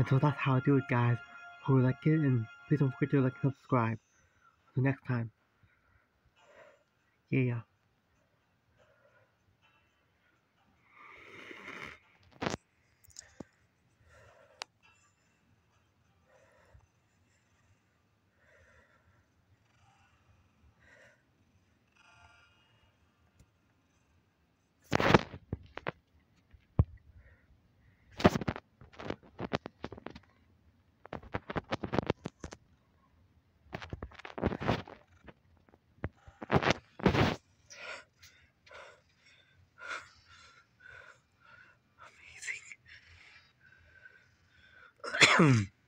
And so that's how I do it, guys. Hope you like it, and please don't forget to like and subscribe. Until next time. Yeah. Amazing.